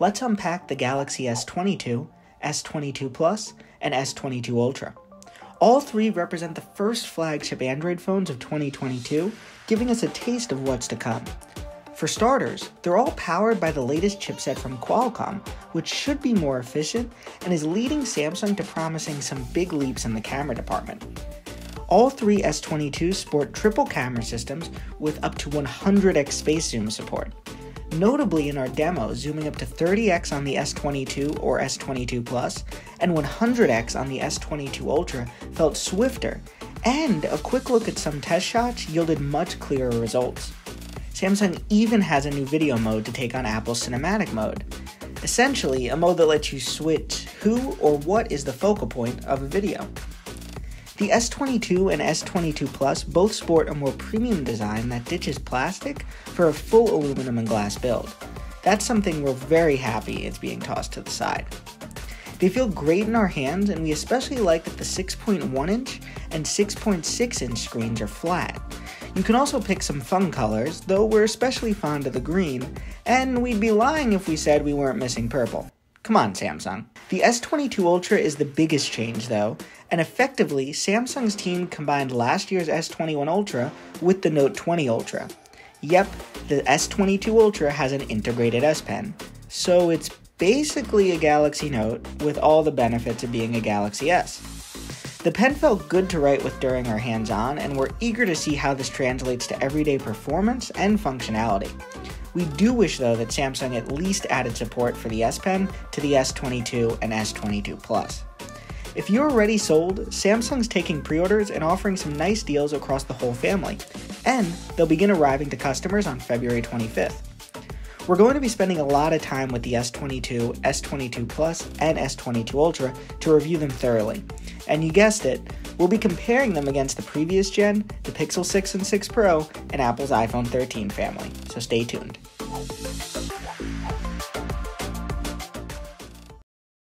let's unpack the Galaxy S22, S22 Plus, and S22 Ultra. All three represent the first flagship Android phones of 2022, giving us a taste of what's to come. For starters, they're all powered by the latest chipset from Qualcomm, which should be more efficient and is leading Samsung to promising some big leaps in the camera department. All three S22s sport triple camera systems with up to 100x space zoom support. Notably in our demo, zooming up to 30x on the S22 or S22 Plus and 100x on the S22 Ultra felt swifter, and a quick look at some test shots yielded much clearer results. Samsung even has a new video mode to take on Apple's cinematic mode. Essentially, a mode that lets you switch who or what is the focal point of a video. The S22 and S22 Plus both sport a more premium design that ditches plastic for a full aluminum and glass build. That's something we're very happy it's being tossed to the side. They feel great in our hands, and we especially like that the 6.1 inch and 6.6 inch screens are flat. You can also pick some fun colors, though we're especially fond of the green, and we'd be lying if we said we weren't missing purple. Come on, Samsung. The S22 Ultra is the biggest change, though, and effectively, Samsung's team combined last year's S21 Ultra with the Note 20 Ultra. Yep, the S22 Ultra has an integrated S Pen, so it's basically a Galaxy Note with all the benefits of being a Galaxy S. The pen felt good to write with during our hands on, and we're eager to see how this translates to everyday performance and functionality. We do wish though that Samsung at least added support for the S Pen to the S22 and S22 Plus. If you're already sold, Samsung's taking pre orders and offering some nice deals across the whole family, and they'll begin arriving to customers on February 25th. We're going to be spending a lot of time with the S22, S22 Plus, and S22 Ultra to review them thoroughly. And you guessed it, we'll be comparing them against the previous gen, the Pixel 6 and 6 Pro, and Apple's iPhone 13 family, so stay tuned.